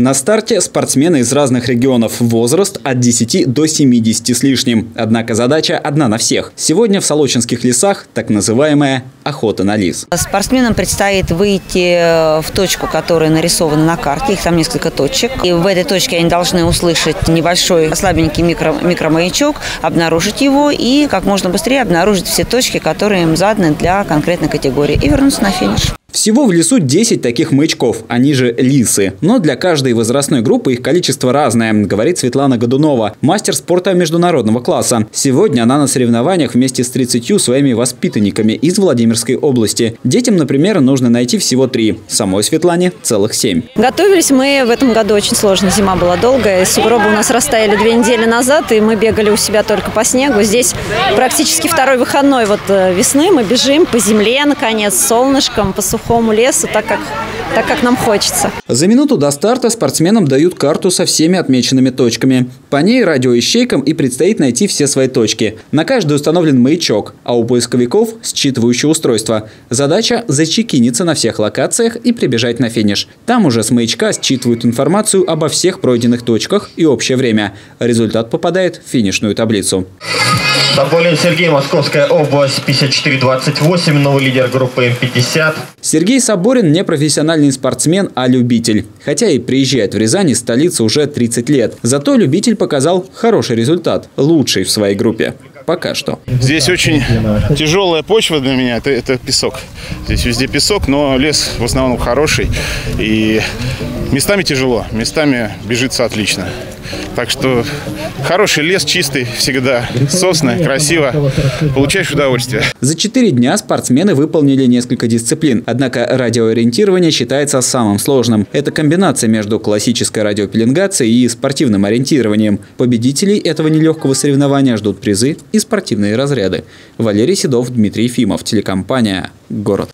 На старте спортсмены из разных регионов. Возраст от 10 до 70 с лишним. Однако задача одна на всех. Сегодня в Солочинских лесах так называемая охота на лис. Спортсменам предстоит выйти э, в точку, которая нарисована на карте. Их там несколько точек. И в этой точке они должны услышать небольшой слабенький микро, микромаячок, обнаружить его и как можно быстрее обнаружить все точки, которые им заданы для конкретной категории и вернуться на финиш. Всего в лесу 10 таких маячков, они же лисы. Но для каждой возрастной группы их количество разное, говорит Светлана Годунова, мастер спорта международного класса. Сегодня она на соревнованиях вместе с 30 своими воспитанниками из Владимирской области. Детям, например, нужно найти всего три. Самой Светлане целых семь. Готовились мы в этом году очень сложно. Зима была долгая. Сугробы у нас растаяли две недели назад, и мы бегали у себя только по снегу. Здесь практически второй выходной вот э, весны. Мы бежим по земле, наконец, солнышком, по сухому сухому лесу, так как, так как нам хочется. За минуту до старта спортсменам дают карту со всеми отмеченными точками. По ней радиоищейкам и предстоит найти все свои точки. На каждый установлен маячок, а у поисковиков – считывающее устройство. Задача – зачекиниться на всех локациях и прибежать на финиш. Там уже с маячка считывают информацию обо всех пройденных точках и общее время. Результат попадает в финишную таблицу. Соболин Сергей, Московская область, 54-28, новый лидер группы М50. Сергей Соборин не профессиональный спортсмен, а любитель. Хотя и приезжает в Рязань из столицы уже 30 лет. Зато любитель показал хороший результат, лучший в своей группе. Пока что. Здесь очень тяжелая почва для меня, это, это песок. Здесь везде песок, но лес в основном хороший. И местами тяжело, местами бежится отлично. Так что хороший лес, чистый всегда, сосны, красиво. Получаешь удовольствие. За четыре дня спортсмены выполнили несколько дисциплин. Однако радиоориентирование считается самым сложным. Это комбинация между классической радиопеленгацией и спортивным ориентированием. Победителей этого нелегкого соревнования ждут призы и спортивные разряды. Валерий Седов, Дмитрий Ефимов, телекомпания «Город».